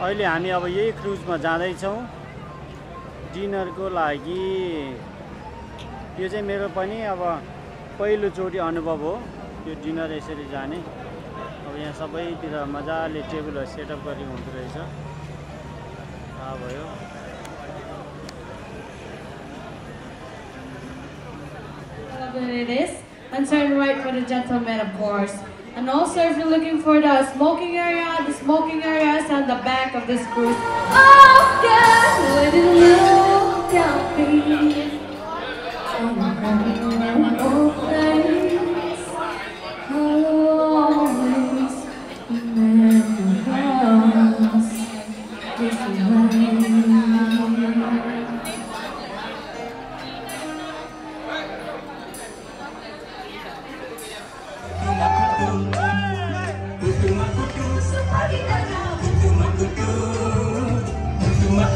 अहिले हामी अब यही क्रुजमा जाँदैछौँ। डिनरको लागि यो चाहिँ मेरो पनि अब पहिलोचोटि अनुभव हो यो डिनर यसरी जाने। अब यहाँ सबैतिर मजाले टेबलहरू सेटअप गरी हुँदो रहेछ। थाहा भयो। And turn right for the gentleman, of course. And also, if you're looking for the smoking area, the smoking area is on the back of this cruise. Oh, God,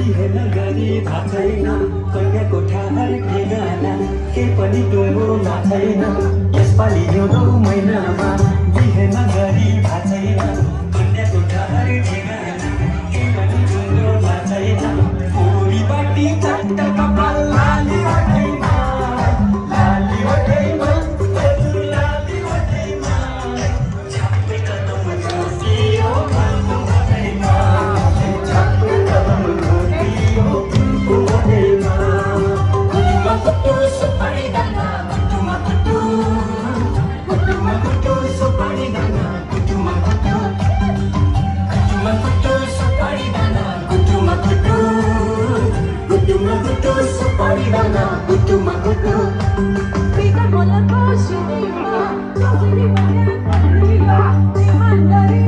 महिनामा बिहे नगरी थाहा छैन। कन्याको ठाहर ठेगाना के पनि टुङ्गो छैन। यसपालि हिउँदो महिनामा बिहे नगरी थाहा छैन। Mandarin